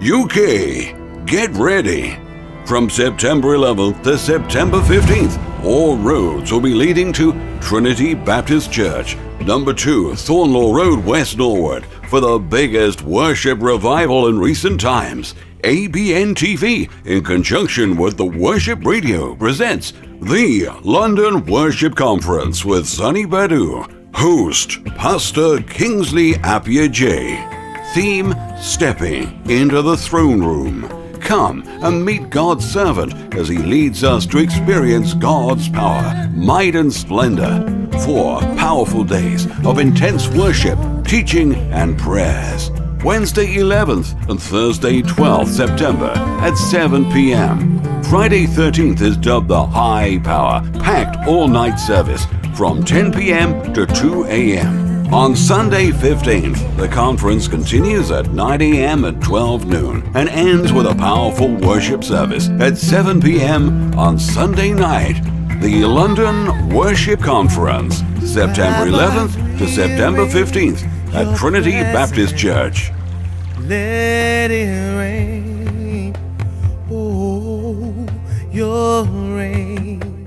UK, get ready. From September 11th to September 15th, all roads will be leading to Trinity Baptist Church, number 2 Thornlaw Road, West Norwood, for the biggest worship revival in recent times. ABN TV, in conjunction with the Worship Radio, presents the London Worship Conference with Sonnie Badu. Host, Pastor Kingsley Appiah J. Theme, Stepping into the Throne Room. Come and meet God's servant as he leads us to experience God's power, might, and splendor. Four powerful days of intense worship, teaching, and prayers. Wednesday 11th and Thursday 12th September at 7 p.m. Friday 13th is dubbed the High Power, packed all night service from 10 p.m. to 2 a.m. On Sunday 15th, the conference continues at 9 a.m. at 12 noon and ends with a powerful worship service at 7 p.m. on Sunday night. The London Worship Conference, September 11th to September 15th at Trinity Baptist Church. Let it rain, oh, your rain.